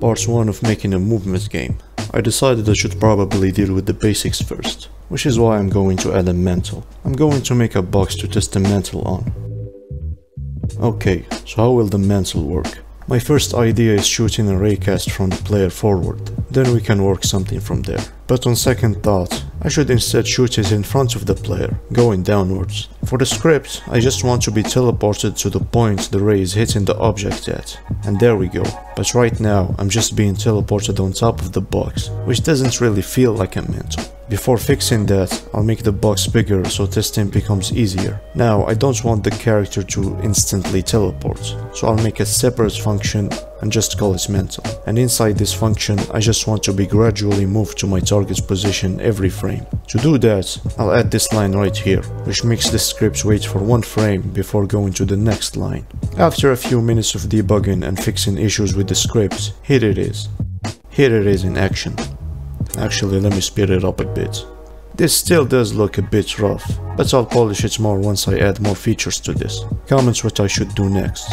Part 1 of making a movement game. I decided I should probably deal with the basics first, which is why I'm going to add a mantle. I'm going to make a box to test the mantle on. Okay, so how will the mantle work? My first idea is shooting a raycast from the player forward, then we can work something from there. But on second thought, I should instead shoot it in front of the player, going downwards. For the script, I just want to be teleported to the point the ray is hitting the object at. And there we go. But right now, I'm just being teleported on top of the box, which doesn't really feel like a mantle. Before fixing that, I'll make the box bigger so testing becomes easier. Now, I don't want the character to instantly teleport, so I'll make a separate function and just call it mantle. And inside this function, I just want to be gradually moved to my target's position every frame. To do that, I'll add this line right here, which makes the script wait for one frame before going to the next line. After a few minutes of debugging and fixing issues with the script, here it is. Here it is in action. Actually, let me speed it up a bit. This still does look a bit rough, but I'll polish it more once I add more features to this. Comments what I should do next.